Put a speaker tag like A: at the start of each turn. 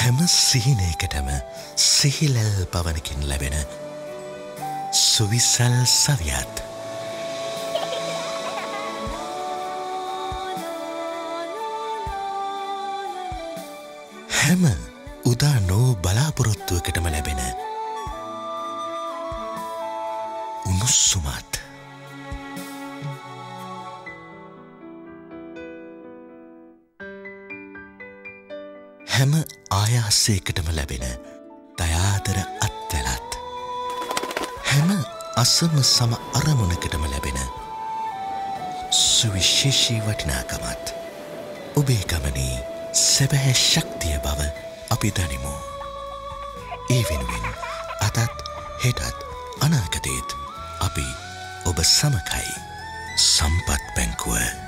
A: හැම සිහිනයකටම සිහිලැල් පවනකින් ලැබෙන සුවිසල් සවියත්. හැම උදා නෝ බලාපොරොත්තුවකටම ලැබෙන උනුස්සුමත් හැම ආයාස්සයකටම ලැබෙන දයාදර අත්වැලත් හැම අසම සම අරමුණකටම ලැබෙන සුවිශේෂී වටිනාකමත්. ඔබේ ගමනේ සැබැහැ ශක්තිය බව අපි දනිමු. ඒ වෙනුවෙන් අතත් හෙටත් අනාගතයත් අපි ඔබ සමකයි. සම්පත් පැංකුව